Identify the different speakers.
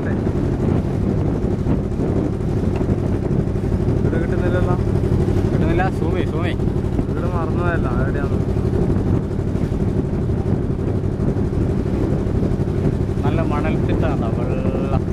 Speaker 1: തന്നെ ഇവിടെ കിട്ടുന്നില്ലല്ലോ?
Speaker 2: കിട്ടുന്നില്ല സൂമി സൂമി.
Speaker 1: ഇവിടെ മറന്നതല്ല എവിടെയാണ്
Speaker 2: നല്ല മണൽത്തിട്ടാണ് വെള്ളം